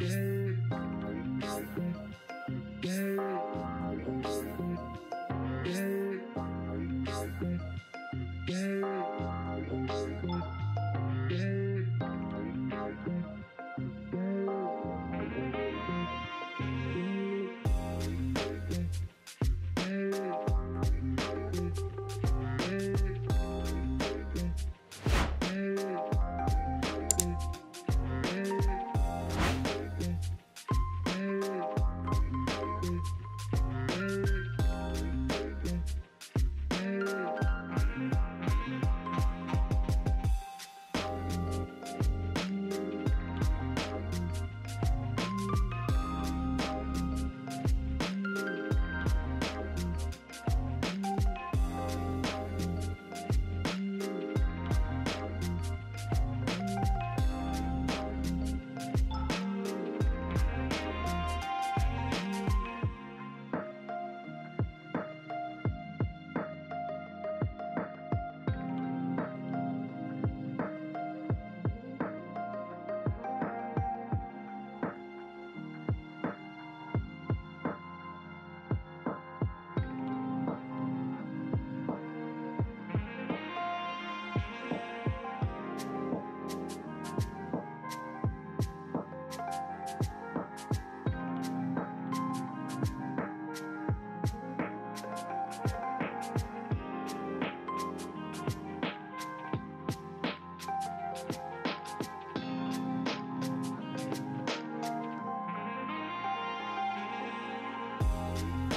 Yeah. Música